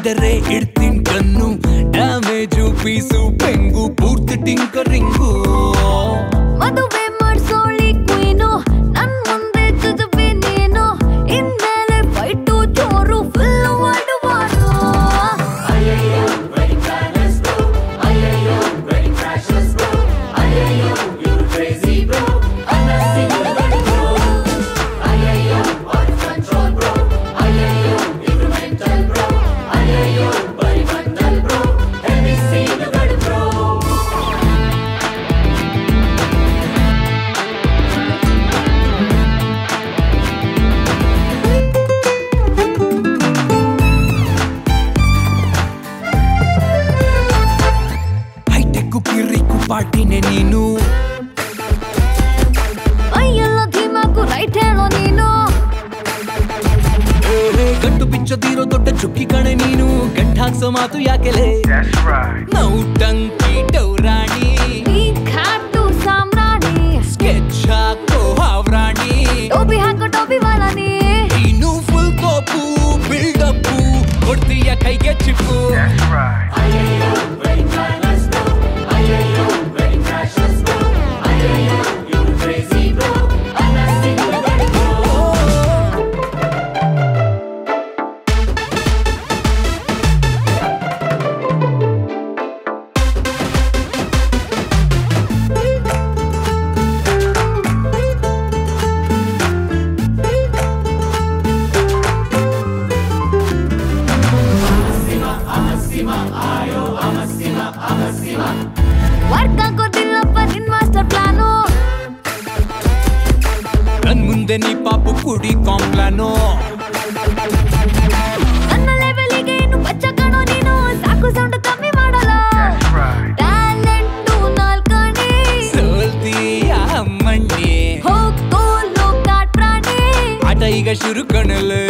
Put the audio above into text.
ಬೆನಕಿದರೆ ಇಡ್ತೀನಿ ಕಣ್ಣು damage piece ಪೆಂಗು ಪೂರ್ತಿ ಟಿಂಕರಿಂಗು ಮದುವೆ ಪಾರ್ಟಿನೇ ನೀನು. ಮೈಯೆಲ್ಲ ಧೀಮಾಕು ರೈಟ್ ಹೇಳೋ ನೀನು. ಗಂಟು ಬಿಚ್ಚದಿರೋ ದೊಡ್ಡ ಚುಕ್ಕಿ ಕಣೆ ನೀನು. ಗಂಟ ಹಾಕ್ಸೋ ಮಾತು ಯಾಕೆಲೆ? ನೌಟಂಕಿ ಡೌರಾಣಿ ಈ ಖಾಟು ಸಾಮ್ರಾಣಿ. ಸ್ಕೆಚ್ ಹಾಕೋ ಹಾವ್ರಾಣಿ. ಟೋಪಿ ಹಾಕೋ ಟೋಪಿ ವಾಲಾನಿ ನೀ ನೀನು ಫುಲ್ ಕೋಪು ಬಿಲ್ಡಪ್ಪು ಕೊಡ್ತೀಯ ಕೈಗೆ ಚಿಪ್ಪು. ವರ್ಕ್ ಆಗೋದಿಲ್ಲಪ್ಪ ನಿನ್ ಮಾಸ್ಟರ್ ಪ್ಲಾನು ನನ್ ಮುಂದೆ ನೀ ಪಾಪು ಕುಡಿ ಕಾಂಪ್ಲಾನು ನನ್ನ ಲೆವೆಲಿಗೆ ಇನ್ನು ಬಚ್ಚ ಕಾಣೋ ನೀನು ಸಾಕು ಸೌಂಡ್ ಕಮ್ಮಿ ಮಾಡಲ್ಲ. ಟ್ಯಾಲೆಂಟು ನಾಲ್ಕಣಿ. ಸೋಲ್ತೀಯ ಮಣ್ಣಿ ಹೋಗ್ತೋ ಲೋಕಾಟ್ ಪ್ರಾಣಿ ಆಟ ಈಗ ಶುರು ಕಣಲೇ.